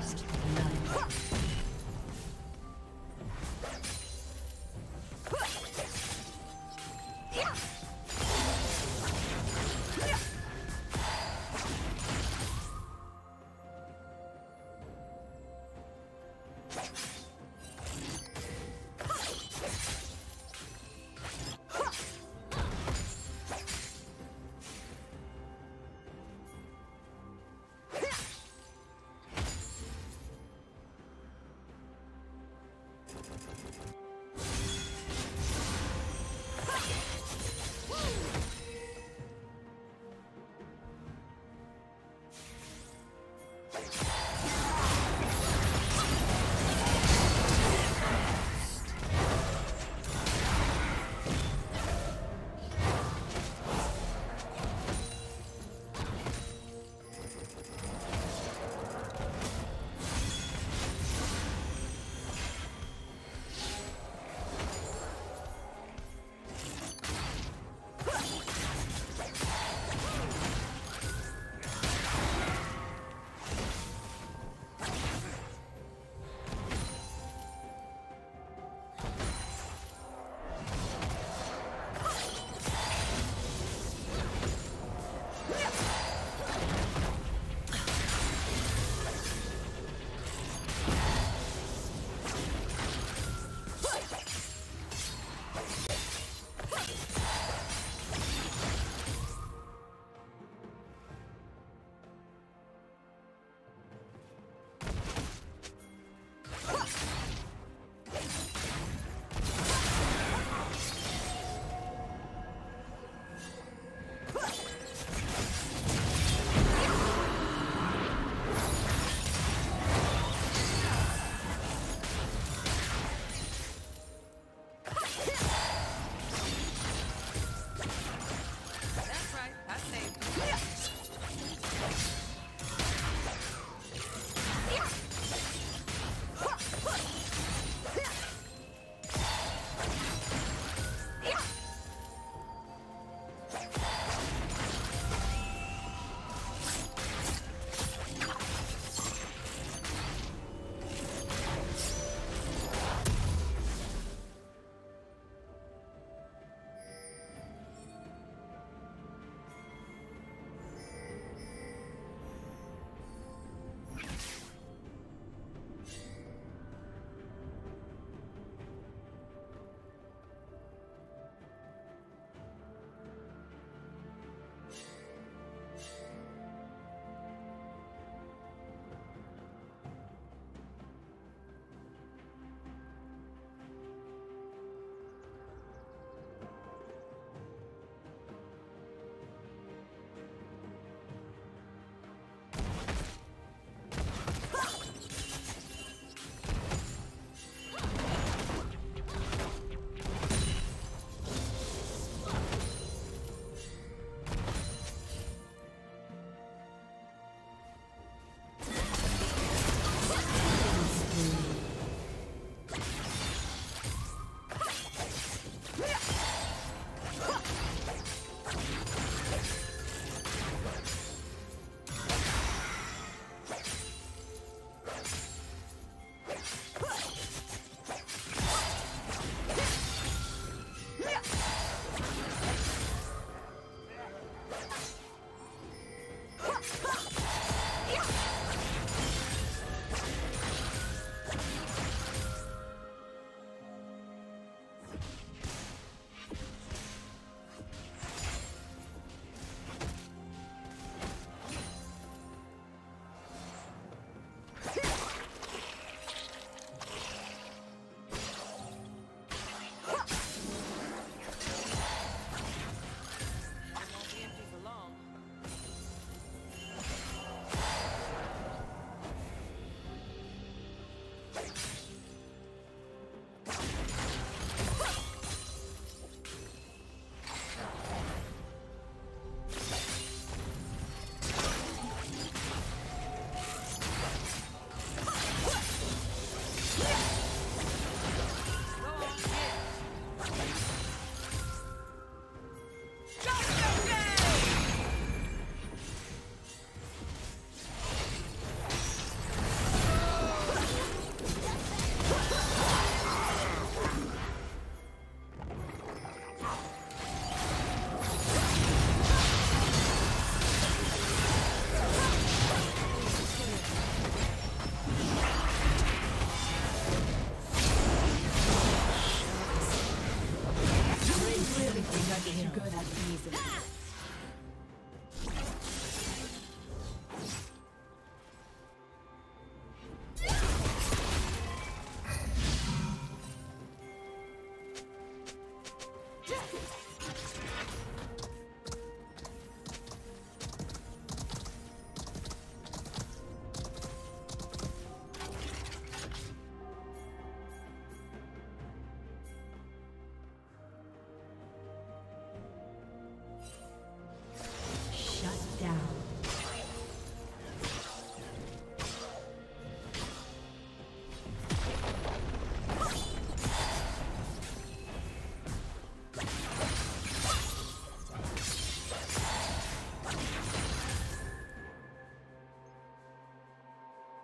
First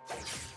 you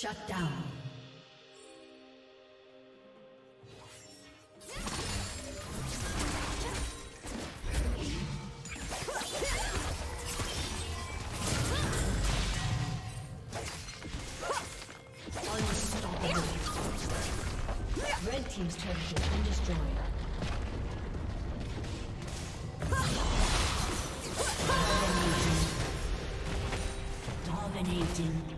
Shut down. Red Team's turret destroyed. Dominating.